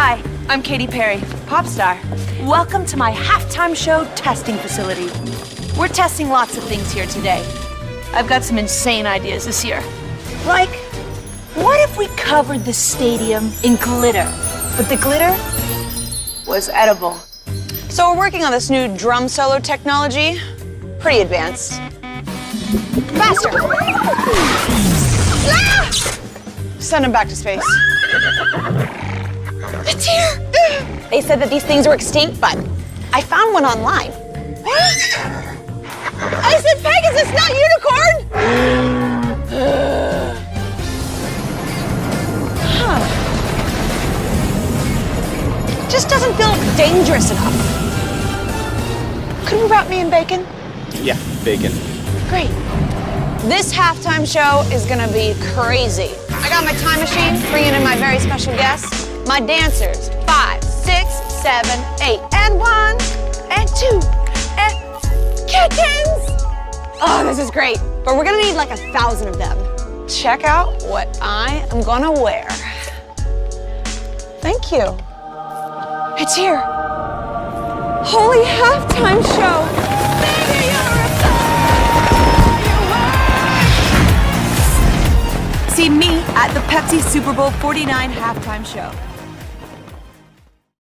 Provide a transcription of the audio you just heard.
Hi, I'm Katy Perry, pop star. Welcome to my halftime show testing facility. We're testing lots of things here today. I've got some insane ideas this year. Like, what if we covered the stadium in glitter, but the glitter was edible? So we're working on this new drum solo technology. Pretty advanced. Faster! Ah! Send him back to space. It's here! They said that these things were extinct, but I found one online. I said Pegasus, not unicorn! Huh. Just doesn't feel dangerous enough. Could we wrap me in bacon? Yeah, bacon. Great. This halftime show is gonna be crazy. I got my time machine, bringing in my very special guests, my dancers. Five, six, seven, eight, and one, and two, and kittens. Oh, this is great. But we're gonna need like a thousand of them. Check out what I am gonna wear. Thank you. It's here. Holy halftime show. See me at the Pepsi Super Bowl 49 halftime show.